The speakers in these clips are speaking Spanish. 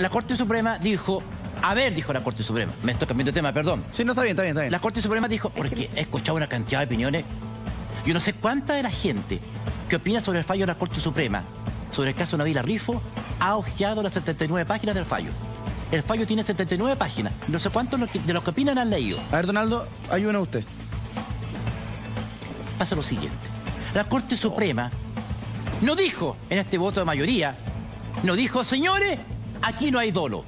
la Corte Suprema dijo, a ver, dijo la Corte Suprema, me estoy cambiando de tema, perdón. Sí, no, está bien, está bien, está bien. La Corte Suprema dijo, porque he escuchado una cantidad de opiniones, yo no sé cuánta de la gente que opina sobre el fallo de la Corte Suprema, sobre el caso Navila Rifo, ha hojeado las 79 páginas del fallo. El fallo tiene 79 páginas. No sé cuántos de los que opinan han leído. A ver, Donaldo, ayúdenos a usted. Pasa lo siguiente. La Corte Suprema no dijo en este voto de mayoría, no dijo, señores, aquí no hay dolo.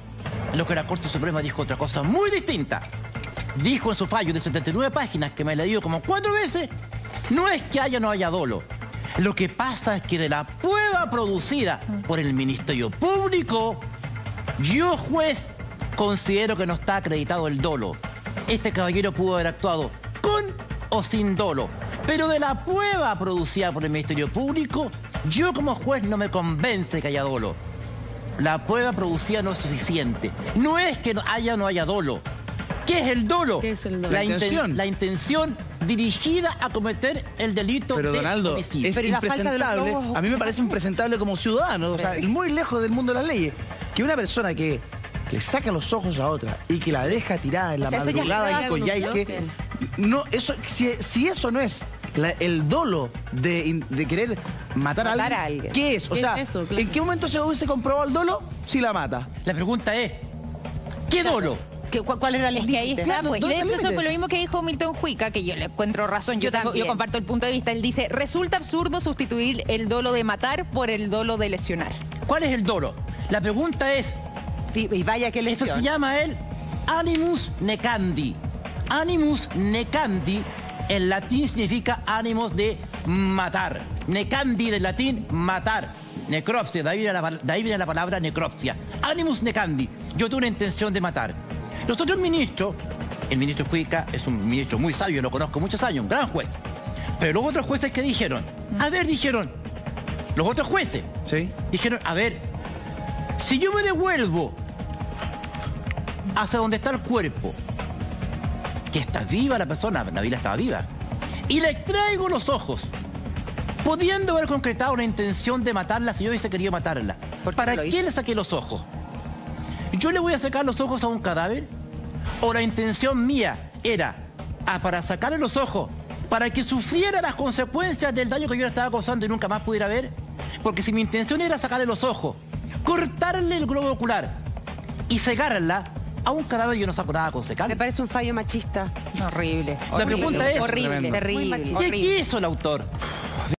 Lo que la Corte Suprema dijo otra cosa muy distinta. Dijo en su fallo de 79 páginas, que me he leído como cuatro veces, no es que haya o no haya dolo. Lo que pasa es que de la prueba producida por el Ministerio Público, yo juez considero que no está acreditado el dolo. Este caballero pudo haber actuado con o sin dolo. Pero de la prueba producida por el Ministerio Público, yo como juez no me convence que haya dolo. La prueba producida no es suficiente. No es que haya o no haya dolo. ¿Qué es el dolo? ¿Qué es el dolo? La, La intención. la intención dirigida a cometer el delito Pero de Donaldo, homicidio. es Pero ¿y impresentable. A mí me parece impresentable como ciudadano, o sea, muy lejos del mundo de las leyes, que una persona que, que saca los ojos a otra y que la deja tirada en la sea, madrugada y con yaique, ¿no? no, eso, si, si eso no es la- el dolo de, querer matar, Matar a, a alguien. ¿qué es? O ¿Qué sea, es eso? Claro. ¿en qué momento se hubiese comprobado el dolo si la mata? La pregunta es, ¿qué dolo? ¿Qué- cu- ¿Cuál era el Es que ahí límite? está, Claro, pues. Y ¿dónde de está hecho el eso límite? fue lo mismo que dijo Milton Juica, que yo le encuentro razón, yo, Yo tengo- yo también. comparto el punto de vista. Él dice, resulta absurdo sustituir el dolo de matar por el dolo de lesionar. ¿Cuál es el dolo? La pregunta es, Sí, Y vaya que Eso lesión. se llama el animus necandi. Animus necandi en latín significa ánimos de matar. Necandi del latín matar. Necropsia, de ahí viene la, de ahí viene la palabra necropsia. Animus necandi. Yo tuve una intención de matar. Los otros ministros, el ministro Cuica es un ministro muy sabio, lo conozco muchos años, un gran juez. Pero los otros jueces que dijeron, a ver, dijeron, los otros jueces, ¿Sí? dijeron, a ver, si yo me devuelvo hacia donde está el cuerpo, que está viva la persona, Navila estaba viva, y le traigo los ojos, pudiendo haber concretado una intención de matarla si yo hubiese querido matarla. ¿Por qué ¿Para qué le saqué los ojos? ¿Yo le voy a sacar los ojos a un cadáver? ¿O la intención mía era ah, para sacarle los ojos, para que sufriera las consecuencias del daño que yo le estaba causando y nunca más pudiera ver? Porque si mi intención era sacarle los ojos, cortarle el globo ocular y cegarla, a un cadáver yo no saco nada con Me secar. parece un fallo machista. Horrible. La pregunta es- Horrible. Terrible. ¿Qué horrible. quiso el autor?